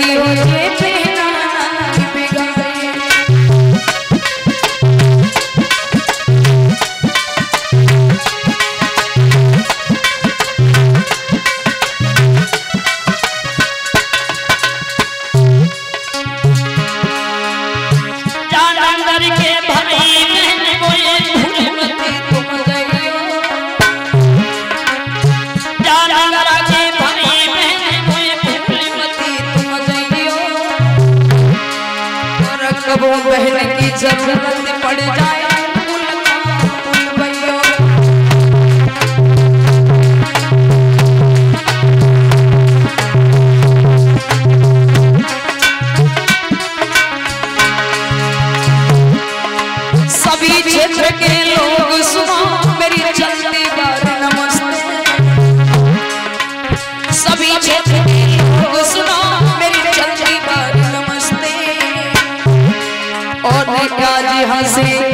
कहियो कब बहन की ज़रूरत पड़ जाए। सभी क्षेत्र के लोग सुख हंसी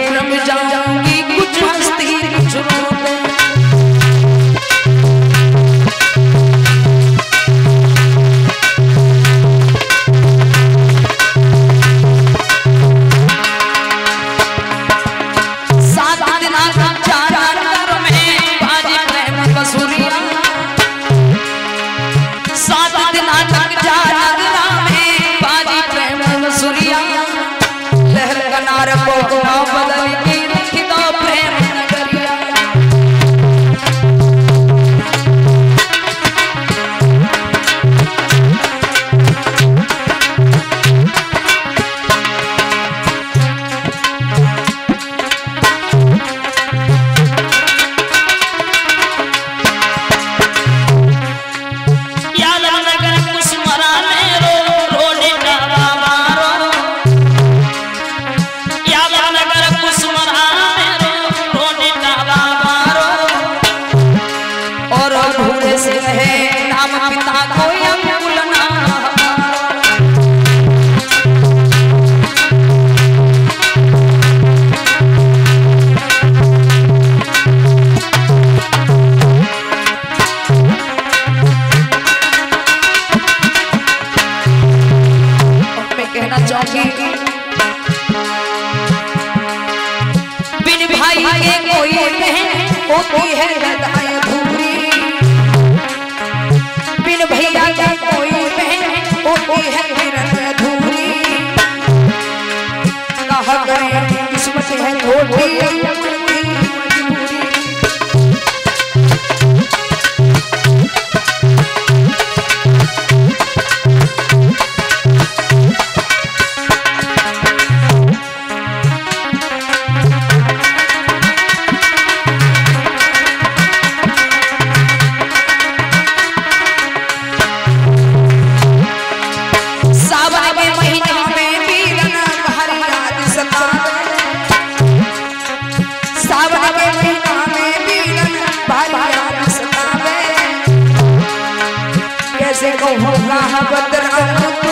go home, I have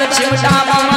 चिमटा मामा